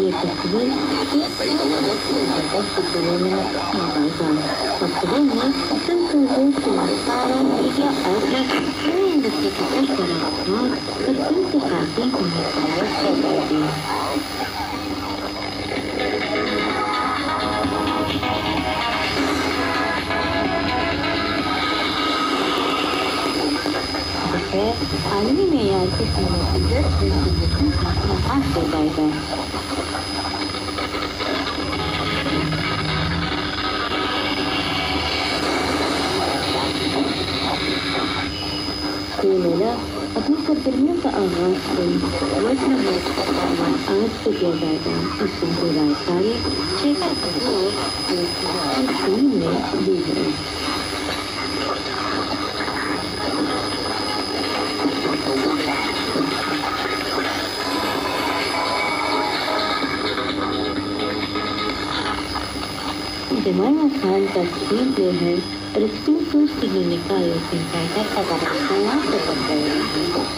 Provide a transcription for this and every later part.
えてすごいやっぱり今まで出してくれるのがちごいねスンくたどうしてもさあたいやあれ10円だけ高いからもうスンとかビンコに払ってもらって。アニメやアーティストの技術的なアート題材 ये मेला अपनी सरगर्मियों का आगाज़ दिन में आज से किया जाएगा इस दिन की तारीख में दी गई का प्ले है और स्क्रीन प्रूफ की निकाय संचालक का कारण से बन गए हैं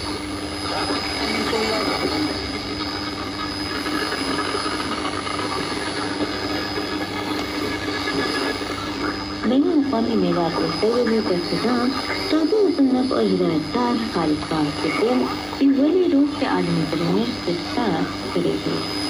बनी अवी मेवात के सैयद का इंतज़ाम सादू मुसन्नफ और हिदायतकार खालिद खान की टीम इस रूप के आलमी प्रीमियर के साथ करेगी